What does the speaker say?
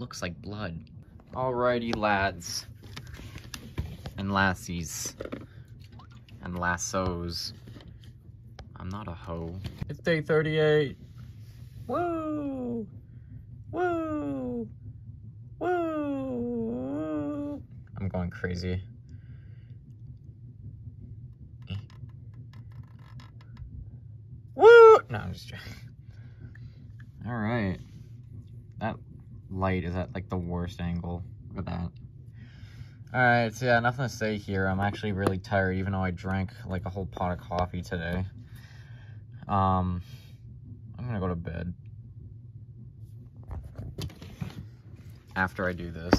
looks like blood. Alrighty, lads. And lassies. And lassos. I'm not a hoe. It's day 38. Woo! Woo! Woo! I'm going crazy. Woo! No, I'm just joking. All right. That light is at like the worst angle. At that. All right, so yeah, nothing to say here. I'm actually really tired, even though I drank like a whole pot of coffee today. Um, I'm gonna go to bed after I do this.